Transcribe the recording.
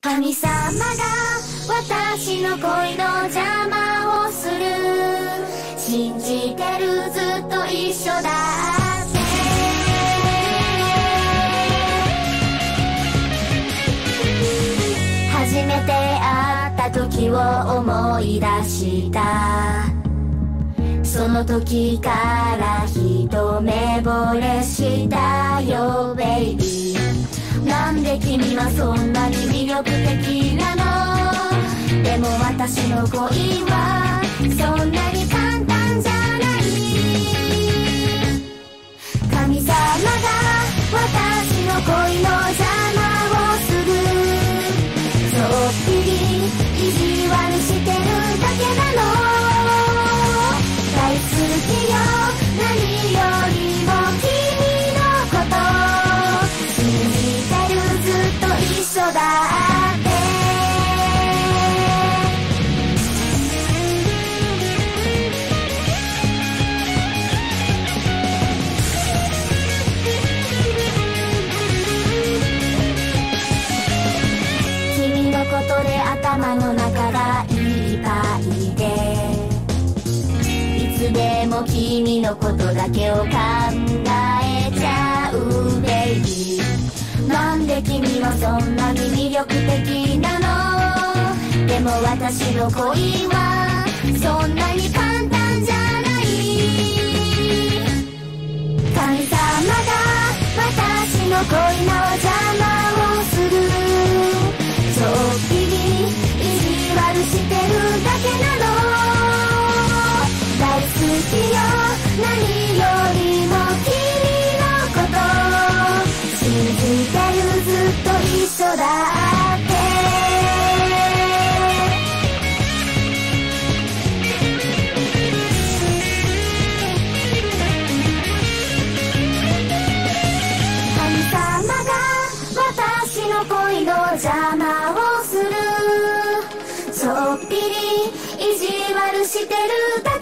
神様が私の恋の邪魔をする。信じてるずっと一緒だって。初めて会った時を思い出した。その時から一目惚れしたよベイビーんで君はそん。なに魅力的なのでも私の恋はそんなにでも君のことだけを考えちゃうベイビーなんで君はそんなに魅力的なの？でも私の恋はそんなに簡単じゃない神様が私の恋の邪っと一緒だって。神様が私の恋の邪魔をする。そっぴり意地悪してるだ